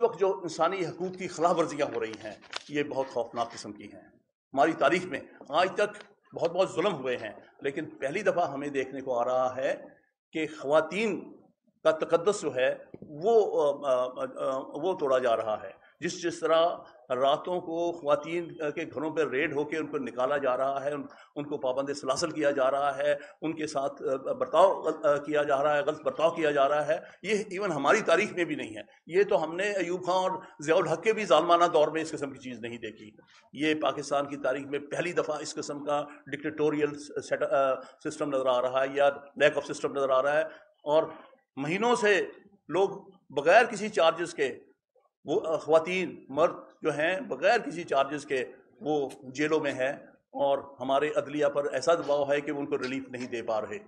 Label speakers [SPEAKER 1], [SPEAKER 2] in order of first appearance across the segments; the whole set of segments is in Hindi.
[SPEAKER 1] वक्त जो इंसानी हकूक़ की खिलाफ वर्जियाँ हो रही हैं ये बहुत खौफनाक किस्म की हैं। हमारी तारीख में आज तक बहुत बहुत जुल्म हुए हैं लेकिन पहली दफ़ा हमें देखने को आ रहा है कि ख़वातीन का तकदस जो है वो आ, आ, आ, वो तोड़ा जा रहा है। जिस जिस तरह रातों को खातन के घरों पर रेड होकर उनको निकाला जा रहा है उन, उनको पाबंद सलासल किया जा रहा है उनके साथ बर्ताव किया जा रहा है गलत बर्ताव किया जा रहा है ये इवन हमारी तारीख में भी नहीं है। ये तो हमने अयूब खां और ज़ियाउल हक के भी जालमाना दौर में इस किस्म की चीज़ नहीं देखी। ये पाकिस्तान की तारीख में पहली दफ़ा इस किस्म का डिक्टेटोरियल सिस्टम नज़र आ रहा है या लैक ऑफ़ सिस्टम नज़र आ रहा है। और महीनों से लोग बगैर किसी चार्जेस के वो खातन मर्द जो हैं, बगैर किसी चार्जेस के, वो जेलों में हैं और हमारे अदलिया पर ऐसा दबाव है कि उनको रिलीफ नहीं दे पा रहे।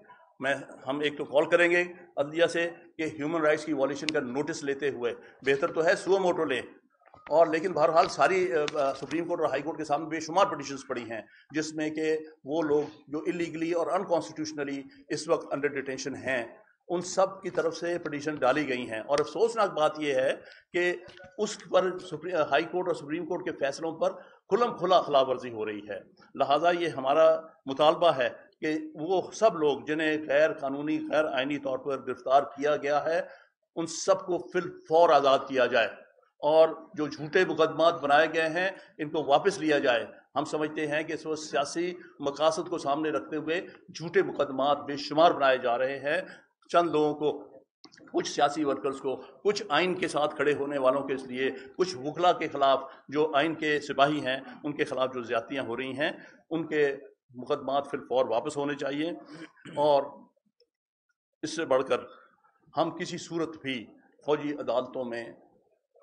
[SPEAKER 1] मैं, हम एक तो कॉल करेंगे अदलिया से कि ह्यूमन राइट्स की वॉल्यूशन का नोटिस लेते हुए, बेहतर तो है सुओ मोटो लें। और लेकिन बहरहाल सारी सुप्रीम कोर्ट और हाई कोर्ट के सामने बेशुमार पटिशन्स पड़ी हैं, जिसमें कि वो लोग जो इलीगली और अनकॉन्स्टिट्यूशनली इस वक्त अंडर डिटेंशन हैं उन सब की तरफ़ से पटिशन डाली गई हैं। और अफसोसनाक बात यह है कि उस पर हाई कोर्ट और सुप्रीम कोर्ट के फैसलों पर खुलम खुला खिलाफ वर्जी हो रही है। लिहाजा ये हमारा मुतालबा है कि वो सब लोग जिन्हें गैर कानूनी, गैर आइनी तौर पर गिरफ़्तार किया गया है, उन सबको फिल, फौर आज़ाद किया जाए। और जो झूठे मुकदमात बनाए गए हैं, इनको वापस लिया जाए। हम समझते हैं कि इस वक्त सियासी मकासद को सामने रखते हुए झूठे मुकदमात बेशुमार बनाए जा रहे हैं। चंद लोगों को, कुछ सियासी वर्कर्स को, कुछ आइन के साथ खड़े होने वालों के लिए, कुछ वकला के ख़िलाफ़ जो आइन के सिपाही हैं, उनके ख़िलाफ़ जो ज़्यादतियाँ हो रही हैं, उनके मुकदमात फिर फौर वापस होने चाहिए। और इससे बढ़कर हम किसी सूरत भी फौजी अदालतों में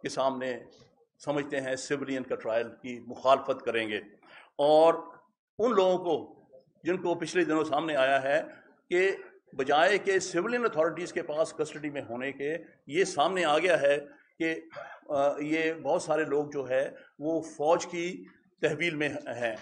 [SPEAKER 1] के सामने समझते हैं, सिविलियन का ट्रायल की मुखालफत करेंगे। और उन लोगों को, जिनको पिछले दिनों सामने आया है, कि बजाय के सिविलियन अथॉरिटीज़ के पास कस्टडी में होने के, ये सामने आ गया है कि ये बहुत सारे लोग जो है, वो फ़ौज की तहवील में हैं।